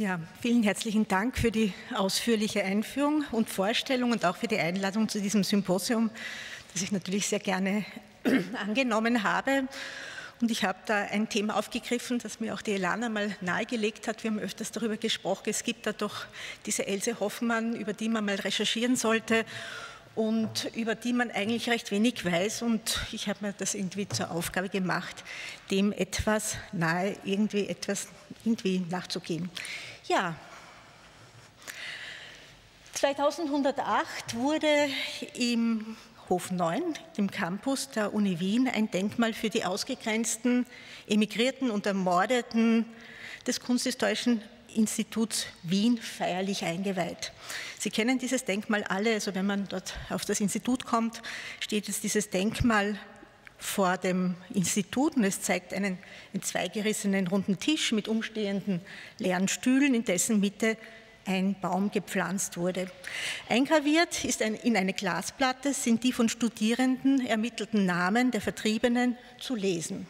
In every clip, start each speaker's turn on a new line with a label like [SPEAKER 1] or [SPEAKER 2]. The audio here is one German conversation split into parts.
[SPEAKER 1] Ja, vielen herzlichen Dank für die ausführliche Einführung und Vorstellung und auch für die Einladung zu diesem Symposium, das ich natürlich sehr gerne angenommen habe. Und ich habe da ein Thema aufgegriffen, das mir auch die Elana mal nahegelegt hat. Wir haben öfters darüber gesprochen. Es gibt da doch diese Else Hoffmann, über die man mal recherchieren sollte und über die man eigentlich recht wenig weiß. Und ich habe mir das irgendwie zur Aufgabe gemacht, dem etwas nahe, irgendwie etwas irgendwie nachzugehen. Ja, 2108 wurde im Hof 9, dem Campus der Uni Wien, ein Denkmal für die ausgegrenzten, emigrierten und ermordeten des Kunsthistorischen Instituts Wien feierlich eingeweiht. Sie kennen dieses Denkmal alle, also wenn man dort auf das Institut kommt, steht jetzt dieses Denkmal vor dem Institut und es zeigt einen entzweigerissenen runden Tisch mit umstehenden leeren Stühlen, in dessen Mitte ein Baum gepflanzt wurde. Eingraviert ist ein, in eine Glasplatte sind die von Studierenden ermittelten Namen der Vertriebenen zu lesen.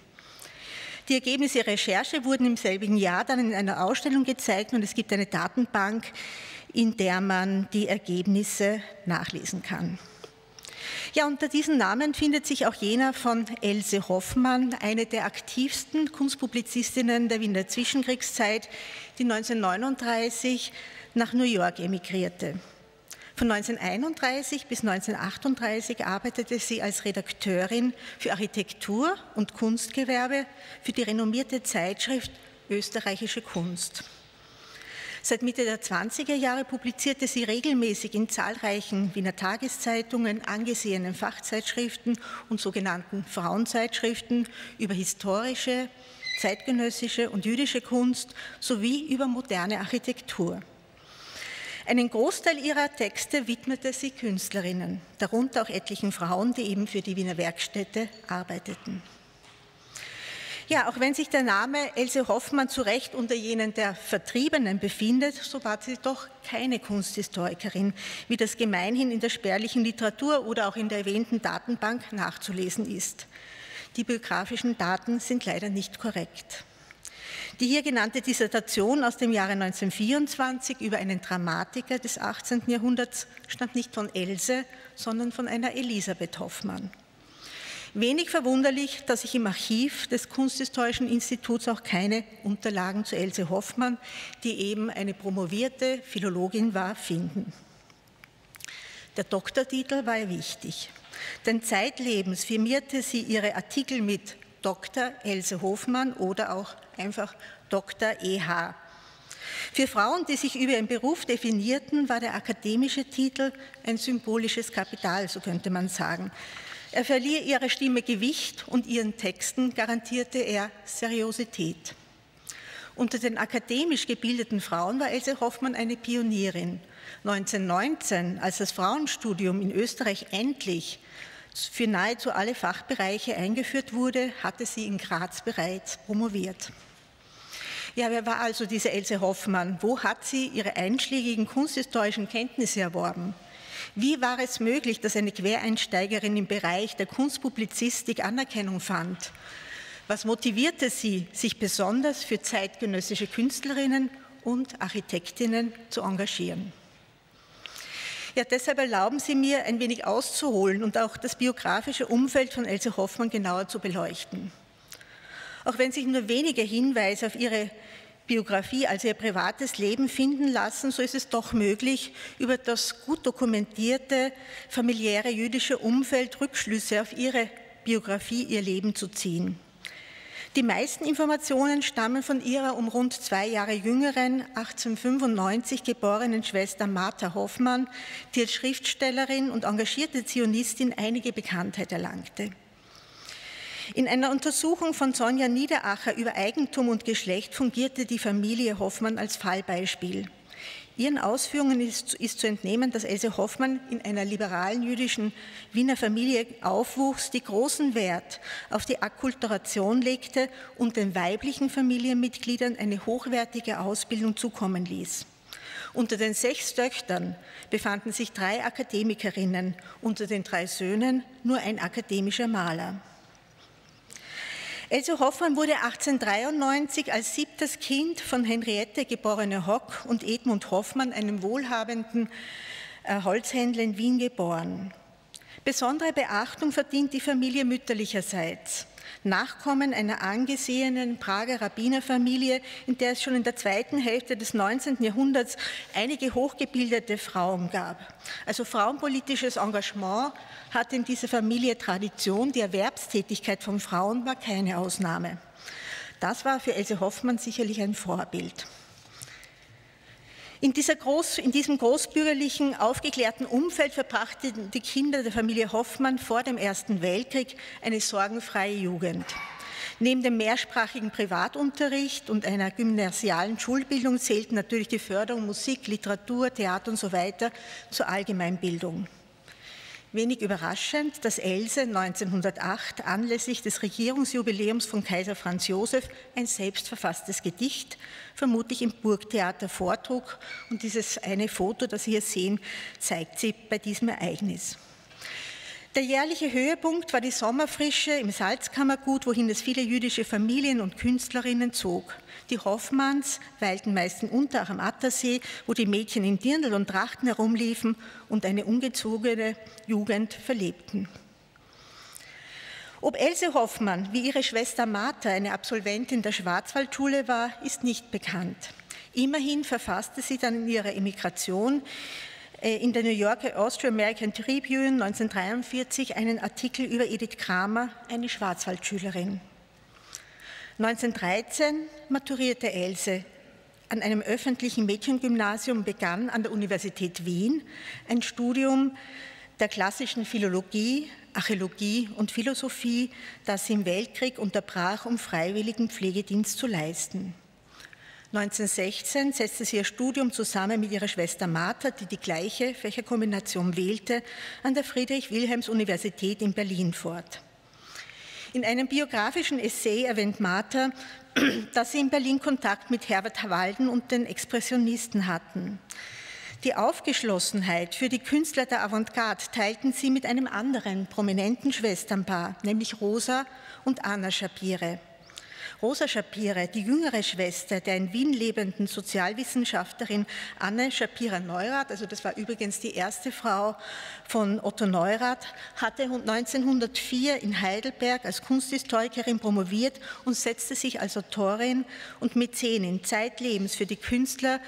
[SPEAKER 1] Die Ergebnisse der Recherche wurden im selben Jahr dann in einer Ausstellung gezeigt und es gibt eine Datenbank, in der man die Ergebnisse nachlesen kann. Ja, unter diesen Namen findet sich auch jener von Else Hoffmann, eine der aktivsten Kunstpublizistinnen der Wiener Zwischenkriegszeit, die 1939 nach New York emigrierte. Von 1931 bis 1938 arbeitete sie als Redakteurin für Architektur und Kunstgewerbe für die renommierte Zeitschrift Österreichische Kunst. Seit Mitte der 20er Jahre publizierte sie regelmäßig in zahlreichen Wiener Tageszeitungen, angesehenen Fachzeitschriften und sogenannten Frauenzeitschriften über historische, zeitgenössische und jüdische Kunst sowie über moderne Architektur. Einen Großteil ihrer Texte widmete sie Künstlerinnen, darunter auch etlichen Frauen, die eben für die Wiener Werkstätte arbeiteten. Ja, auch wenn sich der Name Else Hoffmann zu Recht unter jenen der Vertriebenen befindet, so war sie doch keine Kunsthistorikerin, wie das gemeinhin in der spärlichen Literatur oder auch in der erwähnten Datenbank nachzulesen ist. Die biografischen Daten sind leider nicht korrekt. Die hier genannte Dissertation aus dem Jahre 1924 über einen Dramatiker des 18. Jahrhunderts stammt nicht von Else, sondern von einer Elisabeth Hoffmann. Wenig verwunderlich, dass sich im Archiv des Kunsthistorischen Instituts auch keine Unterlagen zu Else Hoffmann, die eben eine promovierte Philologin war, finden. Der Doktortitel war ihr wichtig, denn zeitlebens firmierte sie ihre Artikel mit Dr. Else Hofmann oder auch einfach Dr. EH. Für Frauen, die sich über ihren Beruf definierten, war der akademische Titel ein symbolisches Kapital, so könnte man sagen. Er verlieh ihrer Stimme Gewicht und ihren Texten garantierte er Seriosität. Unter den akademisch gebildeten Frauen war Else Hoffmann eine Pionierin. 1919, als das Frauenstudium in Österreich endlich für nahezu alle Fachbereiche eingeführt wurde, hatte sie in Graz bereits promoviert. Ja, wer war also diese Else Hoffmann? Wo hat sie ihre einschlägigen kunsthistorischen Kenntnisse erworben? Wie war es möglich, dass eine Quereinsteigerin im Bereich der Kunstpublizistik Anerkennung fand? Was motivierte sie, sich besonders für zeitgenössische Künstlerinnen und Architektinnen zu engagieren? Ja, deshalb erlauben Sie mir, ein wenig auszuholen und auch das biografische Umfeld von Else Hoffmann genauer zu beleuchten. Auch wenn sich nur wenige Hinweise auf ihre Biografie, also ihr privates Leben finden lassen, so ist es doch möglich, über das gut dokumentierte familiäre jüdische Umfeld Rückschlüsse auf ihre Biografie, ihr Leben zu ziehen. Die meisten Informationen stammen von ihrer um rund zwei Jahre jüngeren, 1895 geborenen Schwester Martha Hoffmann, die als Schriftstellerin und engagierte Zionistin einige Bekanntheit erlangte. In einer Untersuchung von Sonja Niederacher über Eigentum und Geschlecht fungierte die Familie Hoffmann als Fallbeispiel. Ihren Ausführungen ist, ist, zu entnehmen, dass Else Hoffmann in einer liberalen jüdischen Wiener Familie aufwuchs, die großen Wert auf die Akkulturation legte und den weiblichen Familienmitgliedern eine hochwertige Ausbildung zukommen ließ. Unter den sechs Töchtern befanden sich drei Akademikerinnen, unter den drei Söhnen nur ein akademischer Maler. Else Hoffmann wurde 1893 als siebtes Kind von Henriette geborene Hock und Edmund Hoffmann, einem wohlhabenden äh, Holzhändler in Wien, geboren. Besondere Beachtung verdient die Familie mütterlicherseits. Nachkommen einer angesehenen Prager Rabbinerfamilie, in der es schon in der zweiten Hälfte des 19. Jahrhunderts einige hochgebildete Frauen gab. Also frauenpolitisches Engagement hatte in dieser Familie Tradition. Die Erwerbstätigkeit von Frauen war keine Ausnahme. Das war für Else Hoffmann sicherlich ein Vorbild. In, Groß, in, diesem großbürgerlichen, aufgeklärten Umfeld verbrachten die Kinder der Familie Hoffmann vor dem Ersten Weltkrieg eine sorgenfreie Jugend. Neben dem mehrsprachigen Privatunterricht und einer gymnasialen Schulbildung zählten natürlich die Förderung Musik, Literatur, Theater und so weiter zur Allgemeinbildung. Wenig überraschend, dass Else 1908 anlässlich des Regierungsjubiläums von Kaiser Franz Josef ein selbstverfasstes Gedicht, vermutlich im Burgtheater vortrug. Und dieses eine Foto, das Sie hier sehen, zeigt sie bei diesem Ereignis. Der jährliche Höhepunkt war die Sommerfrische im Salzkammergut, wohin es viele jüdische Familien und Künstlerinnen zog. Die Hoffmanns weilten meist in Unterach am Attersee, wo die Mädchen in Dirndl und Trachten herumliefen und eine ungezogene Jugend verlebten. Ob Else Hoffmann wie ihre Schwester Martha eine Absolventin der Schwarzwaldschule war, ist nicht bekannt. Immerhin verfasste sie dann in ihrer Emigration äh, in der New Yorker Austro-American Tribune 1943 einen Artikel über Edith Kramer, eine Schwarzwaldschülerin. 1913 maturierte Else an einem öffentlichen Mädchengymnasium, begann an der Universität Wien ein Studium der klassischen Philologie, Archäologie und Philosophie, das sie im Weltkrieg unterbrach, um freiwilligen Pflegedienst zu leisten. 1916 setzte sie ihr Studium zusammen mit ihrer Schwester Martha, die die gleiche Fächerkombination wählte, an der Friedrich-Wilhelms-Universität in Berlin fort. In einem biografischen Essay erwähnt Martha, dass sie in Berlin Kontakt mit Herbert Walden und den Expressionisten hatten. Die Aufgeschlossenheit für die Künstler der Avantgarde teilten sie mit einem anderen prominenten Schwesternpaar, nämlich Rosa und Anna Schapire. Rosa Schapire, die jüngere Schwester der in Wien lebenden Sozialwissenschaftlerin Anne Schapira-Neurath, also das war übrigens die erste Frau von Otto Neurath, hatte 1904 in Heidelberg als Kunsthistorikerin promoviert und setzte sich als Autorin und Mäzenin zeitlebens für die Künstler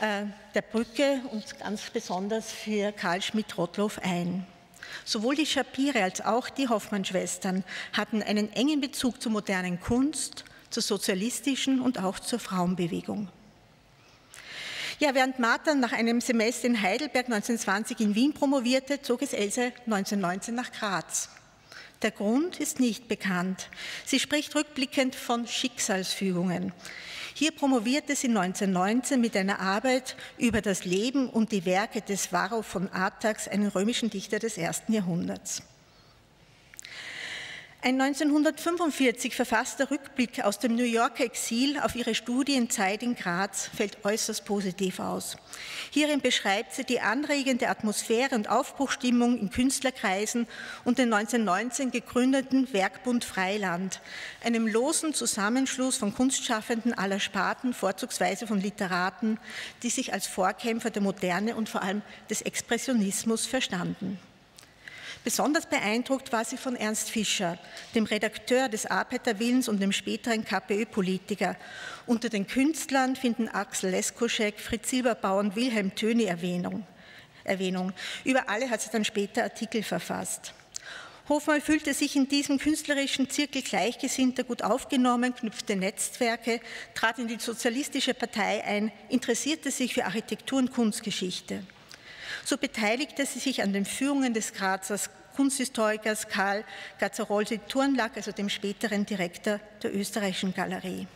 [SPEAKER 1] äh, der Brücke und ganz besonders für Karl Schmidt-Rottloff ein. Sowohl die Schapire als auch die Hoffmann-Schwestern hatten einen engen Bezug zur modernen Kunst, zur sozialistischen und auch zur Frauenbewegung. Ja, während Martha nach einem Semester in Heidelberg 1920 in Wien promovierte, zog es Else 1919 nach Graz. Der Grund ist nicht bekannt. Sie spricht rückblickend von Schicksalsfügungen. Hier promovierte sie 1919 mit einer Arbeit über das Leben und die Werke des Varro von Artax, einen römischen Dichter des ersten Jahrhunderts. Ein 1945 verfasster Rückblick aus dem New Yorker Exil auf ihre Studienzeit in Graz fällt äußerst positiv aus. Hierin beschreibt sie die anregende Atmosphäre und Aufbruchstimmung in Künstlerkreisen und den 1919 gegründeten Werkbund Freiland, einem losen Zusammenschluss von Kunstschaffenden aller Sparten, vorzugsweise von Literaten, die sich als Vorkämpfer der Moderne und vor allem des Expressionismus verstanden. Besonders beeindruckt war sie von Ernst Fischer, dem Redakteur des Arbeiterwillens und dem späteren KPÖ-Politiker. Unter den Künstlern finden Axel Leskoschek, Fritz Silberbauer und Wilhelm Töni Erwähnung. Erwähnung. Über alle hat sie dann später Artikel verfasst. Hofmann fühlte sich in diesem künstlerischen Zirkel Gleichgesinnter gut aufgenommen, knüpfte Netzwerke, trat in die Sozialistische Partei ein, interessierte sich für Architektur und Kunstgeschichte. So beteiligte sie sich an den Führungen des Grazer Kunsthistorikers Karl Gazzarolsi Turnlack, also dem späteren Direktor der österreichischen Galerie.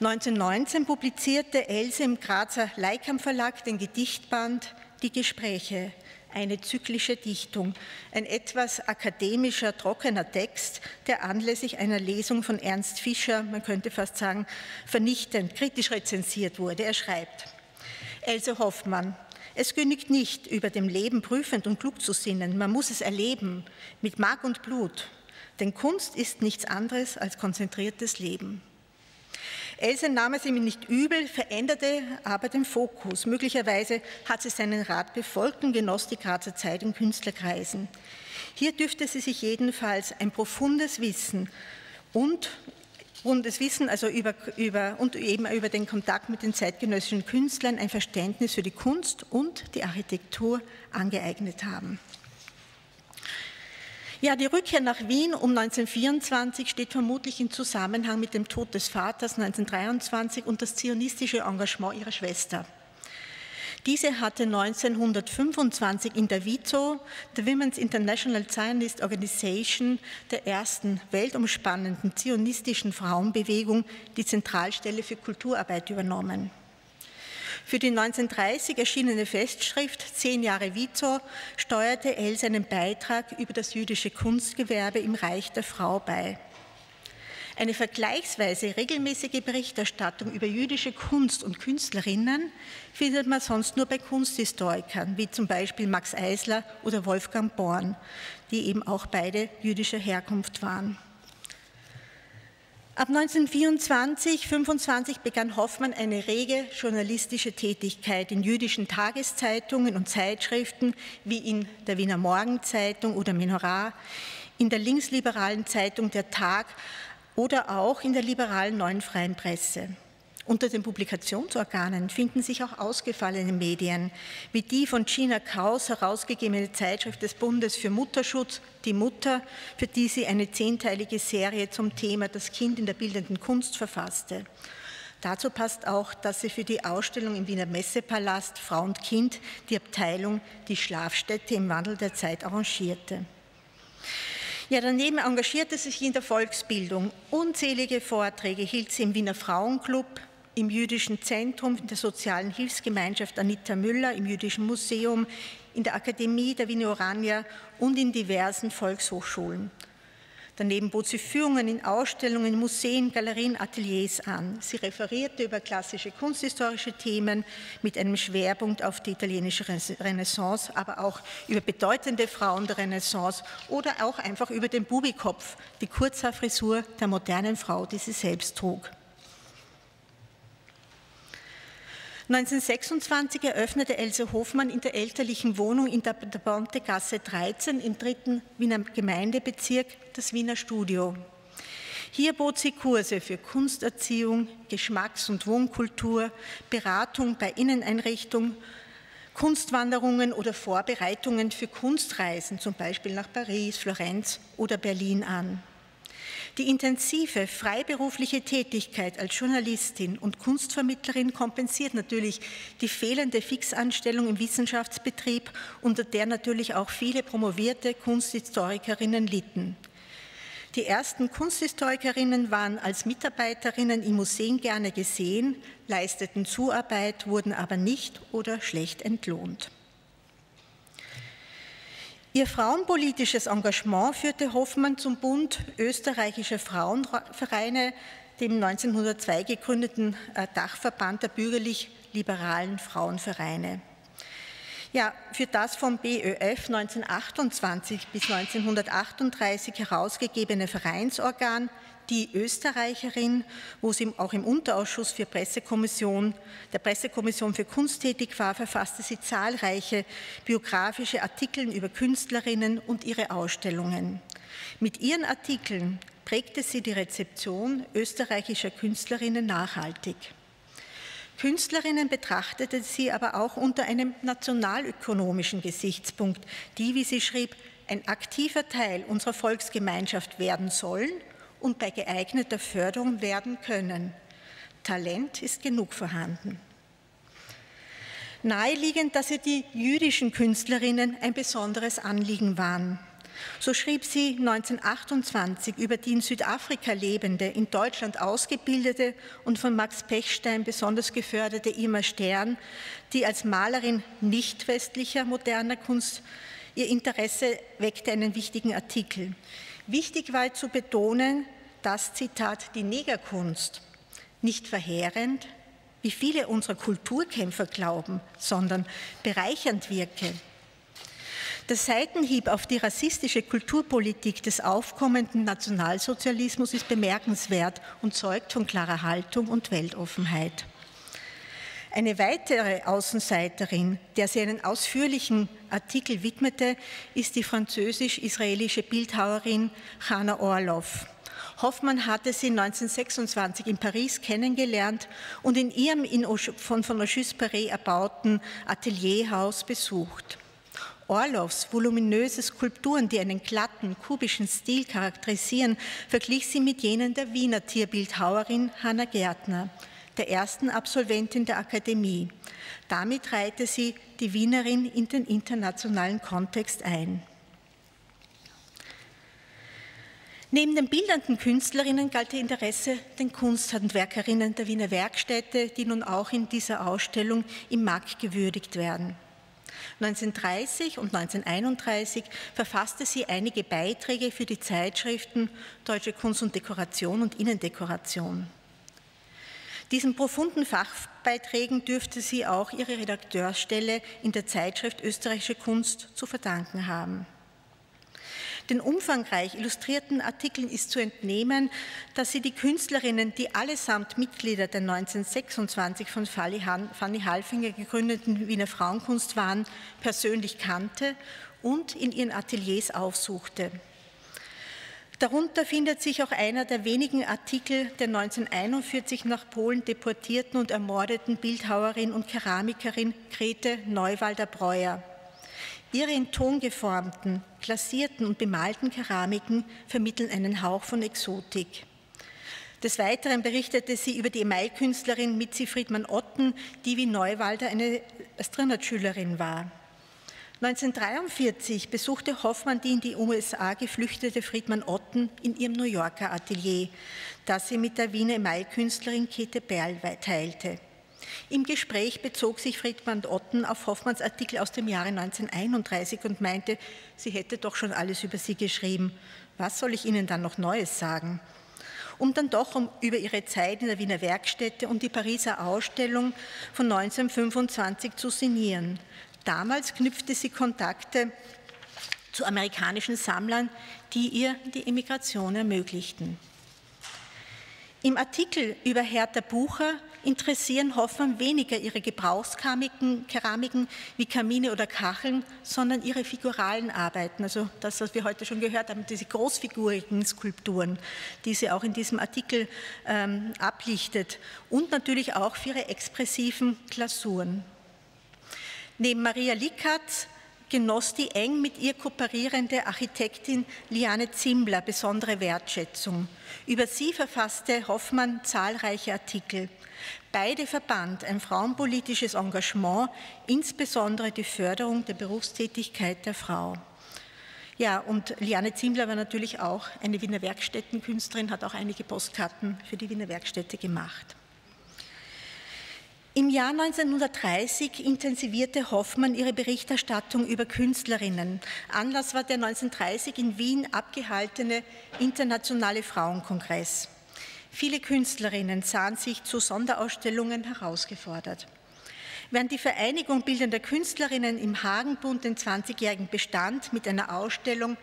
[SPEAKER 1] 1919 publizierte Else im Grazer Leikam Verlag den Gedichtband Die Gespräche, eine zyklische Dichtung, ein etwas akademischer, trockener Text, der anlässlich einer Lesung von Ernst Fischer, man könnte fast sagen, vernichtend, kritisch rezensiert wurde. Er schreibt, Else Hoffmann, es genügt nicht, über dem Leben prüfend und klug zu sinnen. Man muss es erleben, mit Mark und Blut. Denn Kunst ist nichts anderes als konzentriertes Leben. Else nahm es ihm nicht übel, veränderte aber den Fokus. Möglicherweise hat sie seinen Rat befolgt und genoss die Grazer Zeit in Künstlerkreisen. Hier dürfte sie sich jedenfalls ein profundes Wissen und und das Wissen also über, über, und eben über den Kontakt mit den zeitgenössischen Künstlern ein Verständnis für die Kunst und die Architektur angeeignet haben. Ja, die Rückkehr nach Wien um 1924 steht vermutlich im Zusammenhang mit dem Tod des Vaters 1923 und das zionistische Engagement ihrer Schwester. Diese hatte 1925 in der WIZO, der Women's International Zionist Organization, der ersten weltumspannenden zionistischen Frauenbewegung, die Zentralstelle für Kulturarbeit übernommen. Für die 1930 erschienene Festschrift Zehn Jahre WIZO steuerte Elle seinen Beitrag über das jüdische Kunstgewerbe im Reich der Frau bei. Eine vergleichsweise regelmäßige Berichterstattung über jüdische Kunst und Künstlerinnen findet man sonst nur bei Kunsthistorikern, wie zum Beispiel Max Eisler oder Wolfgang Born, die eben auch beide jüdischer Herkunft waren. Ab 1924, 25 begann Hoffmann eine rege journalistische Tätigkeit in jüdischen Tageszeitungen und Zeitschriften wie in der Wiener Morgenzeitung oder Menorah, in der linksliberalen Zeitung Der Tag oder auch in der liberalen neuen freien Presse. Unter den Publikationsorganen finden sich auch ausgefallene Medien, wie die von Gina Kaus herausgegebene Zeitschrift des Bundes für Mutterschutz, Die Mutter, für die sie eine zehnteilige Serie zum Thema Das Kind in der bildenden Kunst verfasste. Dazu passt auch, dass sie für die Ausstellung im Wiener Messepalast Frau und Kind die Abteilung Die Schlafstätte im Wandel der Zeit arrangierte. Ja, daneben engagierte sie sich in der Volksbildung. Unzählige Vorträge hielt sie im Wiener Frauenclub, im Jüdischen Zentrum, in der sozialen Hilfsgemeinschaft Anita Müller, im Jüdischen Museum, in der Akademie der Wiener Orania und in diversen Volkshochschulen. Daneben bot sie Führungen in Ausstellungen, Museen, Galerien, Ateliers an. Sie referierte über klassische kunsthistorische Themen mit einem Schwerpunkt auf die italienische Renaissance, aber auch über bedeutende Frauen der Renaissance oder auch einfach über den Bubikopf, die Kurzhaarfrisur der modernen Frau, die sie selbst trug. 1926 eröffnete Else Hofmann in der elterlichen Wohnung in der Bontegasse 13 im dritten Wiener Gemeindebezirk das Wiener Studio. Hier bot sie Kurse für Kunsterziehung, Geschmacks- und Wohnkultur, Beratung bei Inneneinrichtungen, Kunstwanderungen oder Vorbereitungen für Kunstreisen, zum Beispiel nach Paris, Florenz oder Berlin an. Die intensive freiberufliche Tätigkeit als Journalistin und Kunstvermittlerin kompensiert natürlich die fehlende Fixanstellung im Wissenschaftsbetrieb, unter der natürlich auch viele promovierte Kunsthistorikerinnen litten. Die ersten Kunsthistorikerinnen waren als Mitarbeiterinnen im Museen gerne gesehen, leisteten Zuarbeit, wurden aber nicht oder schlecht entlohnt. Ihr frauenpolitisches Engagement führte Hoffmann zum Bund österreichischer Frauenvereine, dem 1902 gegründeten äh, Dachverband der bürgerlich-liberalen Frauenvereine. Ja, für das vom BÖF 1928 bis 1938 herausgegebene Vereinsorgan die Österreicherin, wo sie auch im Unterausschuss für Pressekommission, der Pressekommission für Kunst tätig war, verfasste sie zahlreiche biografische Artikel über Künstlerinnen und ihre Ausstellungen. Mit ihren Artikeln prägte sie die Rezeption österreichischer Künstlerinnen nachhaltig. Künstlerinnen betrachtete sie aber auch unter einem nationalökonomischen Gesichtspunkt, die, wie sie schrieb, ein aktiver Teil unserer Volksgemeinschaft werden sollen und bei geeigneter Förderung werden können. Talent ist genug vorhanden. Naheliegend, dass ihr die jüdischen Künstlerinnen ein besonderes Anliegen waren. So schrieb sie 1928 über die in Südafrika lebende, in Deutschland ausgebildete und von Max Pechstein besonders geförderte Irma Stern, die als Malerin nicht westlicher moderner Kunst ihr Interesse weckte einen wichtigen Artikel. Wichtig war zu betonen, dass, Zitat, die Negerkunst nicht verheerend, wie viele unserer Kulturkämpfer glauben, sondern bereichernd wirke. Der Seitenhieb auf die rassistische Kulturpolitik des aufkommenden Nationalsozialismus ist bemerkenswert und zeugt von klarer Haltung und Weltoffenheit. Eine weitere Außenseiterin, der sie einen ausführlichen Artikel widmete, ist die französisch-israelische Bildhauerin Hanna Orloff. Hoffmann hatte sie 1926 in Paris kennengelernt und in ihrem in von, Auguste Perret erbauten Atelierhaus besucht. Orloffs voluminöse Skulpturen, die einen glatten, kubischen Stil charakterisieren, verglich sie mit jenen der Wiener Tierbildhauerin Hanna Gärtner der ersten Absolventin der Akademie. Damit reihte sie die Wienerin in den internationalen Kontext ein. Neben den bildenden Künstlerinnen galt ihr Interesse den Kunsthandwerkerinnen der Wiener Werkstätte, die nun auch in dieser Ausstellung im Markt gewürdigt werden. 1930 und 1931 verfasste sie einige Beiträge für die Zeitschriften Deutsche Kunst und Dekoration und Innendekoration. Diesen profunden Fachbeiträgen dürfte sie auch ihre Redakteursstelle in der Zeitschrift Österreichische Kunst zu verdanken haben. Den umfangreich illustrierten Artikeln ist zu entnehmen, dass sie die Künstlerinnen, die allesamt Mitglieder der 1926 von Fanny Halfinger gegründeten Wiener Frauenkunst waren, persönlich kannte und in ihren Ateliers aufsuchte. Darunter findet sich auch einer der wenigen Artikel der 1941 nach Polen deportierten und ermordeten Bildhauerin und Keramikerin Grete Neuwalder-Breuer. Ihre in Ton geformten, glasierten und bemalten Keramiken vermitteln einen Hauch von Exotik. Des Weiteren berichtete sie über die Emailkünstlerin Mitzi Friedmann-Otten, die wie Neuwalder eine Astronautsschülerin war. 1943 besuchte Hoffmann die in die USA geflüchtete Friedmann Otten in ihrem New Yorker Atelier, das sie mit der Wiener Maikünstlerin Käthe Berl teilte. Im Gespräch bezog sich Friedmann Otten auf Hoffmanns Artikel aus dem Jahre 1931 und meinte, sie hätte doch schon alles über sie geschrieben. Was soll ich Ihnen dann noch Neues sagen? um dann doch um, über ihre Zeit in der Wiener Werkstätte und die Pariser Ausstellung von 1925 zu sinnieren. Damals knüpfte sie Kontakte zu amerikanischen Sammlern, die ihr die Emigration ermöglichten. Im Artikel über Hertha Bucher interessieren Hoffmann weniger ihre Gebrauchskeramiken Keramiken wie Kamine oder Kacheln, sondern ihre figuralen Arbeiten, also das, was wir heute schon gehört haben, diese großfigurigen Skulpturen, die sie auch in diesem Artikel ähm, ablichtet und natürlich auch für ihre expressiven Glasuren. Neben Maria Lickert genoss die eng mit ihr kooperierende Architektin Liane Zimbler besondere Wertschätzung. Über sie verfasste Hoffmann zahlreiche Artikel. Beide verband ein frauenpolitisches Engagement, insbesondere die Förderung der Berufstätigkeit der Frau. Ja, und Liane Zimbler war natürlich auch eine Wiener Werkstättenkünstlerin, hat auch einige Postkarten für die Wiener Werkstätte gemacht. Im Jahr 1930 intensivierte Hoffmann ihre Berichterstattung über Künstlerinnen. Anlass war der 1930 in Wien abgehaltene Internationale Frauenkongress. Viele Künstlerinnen sahen sich zu Sonderausstellungen herausgefordert. Während die Vereinigung Bildender Künstlerinnen im Hagenbund den 20-jährigen Bestand mit einer Ausstellung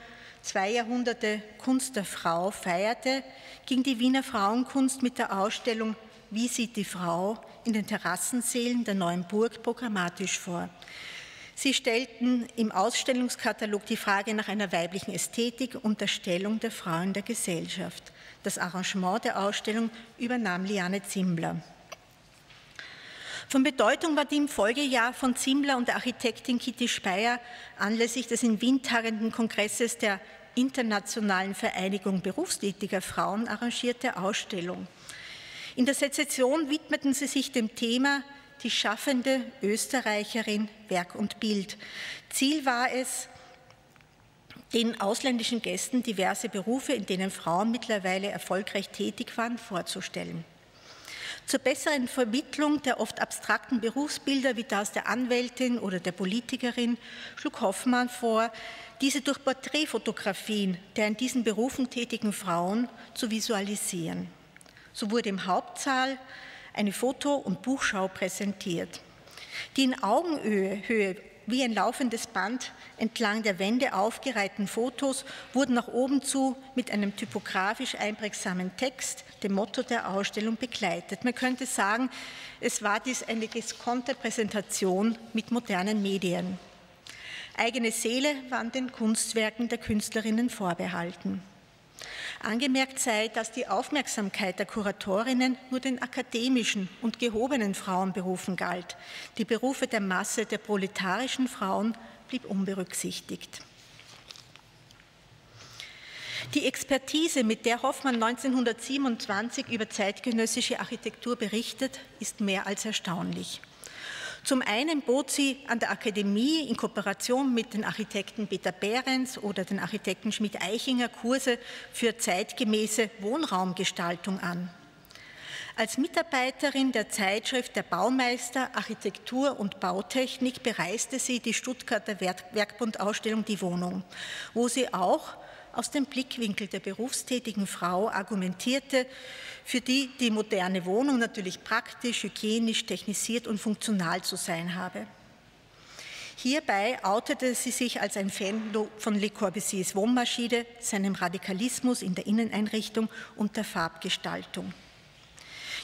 [SPEAKER 1] Zwei Jahrhunderte Kunst der Frau feierte, ging die Wiener Frauenkunst mit der Ausstellung Wie sieht die Frau in den Terrassensälen der neuen Burg programmatisch vor. Sie stellten im Ausstellungskatalog die Frage nach einer weiblichen Ästhetik und der Stellung der Frau in der Gesellschaft. Das Arrangement der Ausstellung übernahm Liane Zimbler. Von Bedeutung war die im Folgejahr von Zimbler und der Architektin Kitty Speyer anlässlich des in Wien tagenden Kongresses der Internationalen Vereinigung berufstätiger Frauen arrangierte Ausstellung. In der Sezession widmeten sie sich dem Thema die schaffende Österreicherin Werk und Bild. Ziel war es, den ausländischen Gästen diverse Berufe, in denen Frauen mittlerweile erfolgreich tätig waren, vorzustellen. Zur besseren Vermittlung der oft abstrakten Berufsbilder wie das der Anwältin oder der Politikerin schlug Hoffmann vor, diese durch Porträtfotografien der in diesen Berufen tätigen Frauen zu visualisieren. So wurde im Hauptsaal eine Foto- und Buchschau präsentiert. Die in Augenhöhe wie ein laufendes Band entlang der Wände aufgereihten Fotos wurden nach oben zu mit einem typografisch einprägsamen Text, dem Motto der Ausstellung, begleitet. Man könnte sagen, es war dies eine geskonnte Präsentation mit modernen Medien. Eigene Seele waren den Kunstwerken der Künstlerinnen vorbehalten. Angemerkt sei, dass die Aufmerksamkeit der Kuratorinnen nur den akademischen und gehobenen Frauenberufen galt. Die Berufe der Masse der proletarischen Frauen blieb unberücksichtigt. Die Expertise, mit der Hoffmann 1927 über zeitgenössische Architektur berichtet, ist mehr als erstaunlich. Zum einen bot sie an der Akademie in Kooperation mit den Architekten Peter Behrens oder den Architekten Schmidt-Eichinger Kurse für zeitgemäße Wohnraumgestaltung an. Als Mitarbeiterin der Zeitschrift der Baumeister Architektur und Bautechnik bereiste sie die Stuttgarter Werkbundausstellung Die Wohnung, wo sie auch aus dem Blickwinkel der berufstätigen Frau argumentierte, für die die moderne Wohnung natürlich praktisch, hygienisch, technisiert und funktional zu sein habe. Hierbei outete sie sich als ein Fan von Le Corbusiers Wohnmaschine, seinem Radikalismus in der Inneneinrichtung und der Farbgestaltung.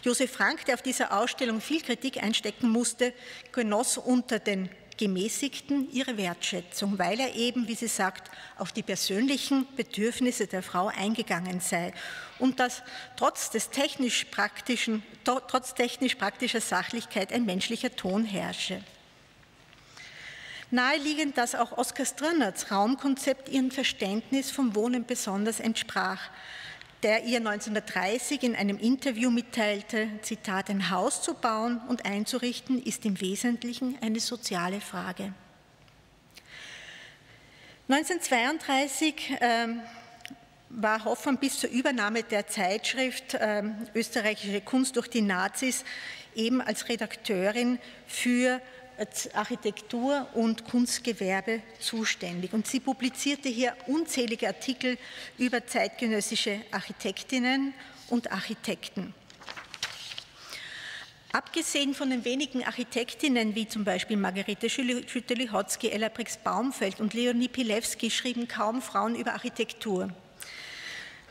[SPEAKER 1] Josef Frank, der auf dieser Ausstellung viel Kritik einstecken musste, genoss unter den Gemäßigten ihre Wertschätzung, weil er eben, wie sie sagt, auf die persönlichen Bedürfnisse der Frau eingegangen sei und dass trotz, des technisch praktischen, trotz technisch praktischer Sachlichkeit ein menschlicher Ton herrsche. Naheliegend, dass auch Oskar Strinnerts Raumkonzept ihrem Verständnis vom Wohnen besonders entsprach der ihr 1930 in einem Interview mitteilte, Zitat, ein Haus zu bauen und einzurichten ist im Wesentlichen eine soziale Frage. 1932 ähm, war Hoffmann bis zur Übernahme der Zeitschrift ähm, Österreichische Kunst durch die Nazis eben als Redakteurin für Architektur und Kunstgewerbe zuständig. Und sie publizierte hier unzählige Artikel über zeitgenössische Architektinnen und Architekten. Abgesehen von den wenigen Architektinnen wie zum Beispiel Margarete Schütte-Lihotzky, Ella Brix-Baumfeld und Leonie Pilewski schrieben kaum Frauen über Architektur.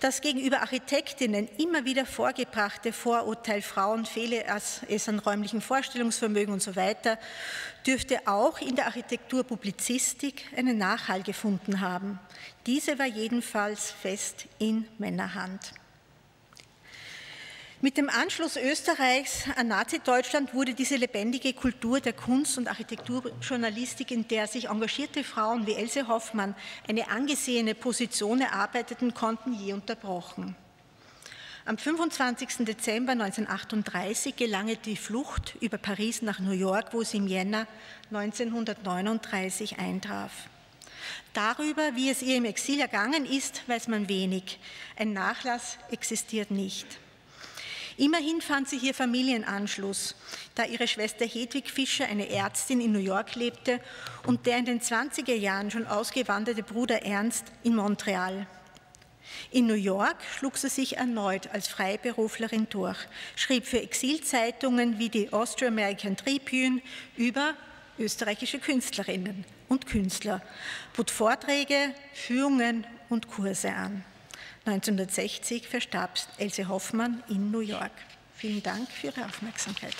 [SPEAKER 1] Das gegenüber Architektinnen immer wieder vorgebrachte Vorurteil, Frauen fehle es an räumlichen Vorstellungsvermögen und so weiter, dürfte auch in der Architekturpublizistik einen Nachhall gefunden haben. Diese war jedenfalls fest in Männerhand. Mit dem Anschluss Österreichs an Nazi-Deutschland wurde diese lebendige Kultur der Kunst- und Architekturjournalistik, in der sich engagierte Frauen wie Else Hoffmann eine angesehene Position erarbeiteten konnten, je unterbrochen. Am 25. Dezember 1938 gelang die Flucht über Paris nach New York, wo sie im Jänner 1939 eintraf. Darüber, wie es ihr im Exil ergangen ist, weiß man wenig. Ein Nachlass existiert nicht. Immerhin fand sie hier Familienanschluss, da ihre Schwester Hedwig Fischer, eine Ärztin in New York lebte und der in den 20er Jahren schon ausgewanderte Bruder Ernst in Montreal. In New York schlug sie sich erneut als Freiberuflerin durch, schrieb für Exilzeitungen wie die Austro-American Tribune über österreichische Künstlerinnen und Künstler, bot Vorträge, Führungen und Kurse an. 1960 verstarb Else Hoffmann in New York. Vielen Dank für Ihre Aufmerksamkeit.